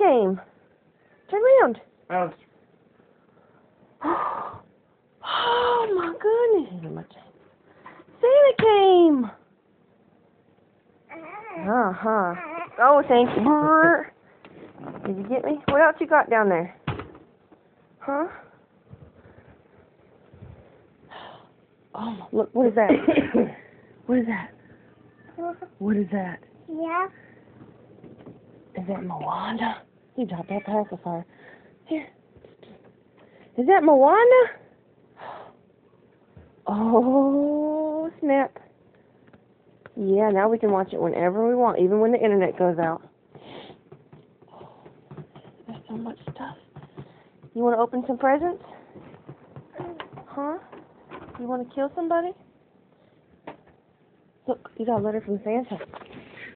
came. Turn around. Oh, Oh my goodness. Santa came. Uh huh. Oh, thank you. Did you get me? What else you got down there? Huh? Oh, look, what is that? what is that? What is that? Yeah. Is that Moana? You dropped that pacifier. Here. Is that Moana? Oh, snap. Yeah, now we can watch it whenever we want, even when the internet goes out. There's so much stuff. You want to open some presents? Huh? You want to kill somebody? Look, you got a letter from Santa.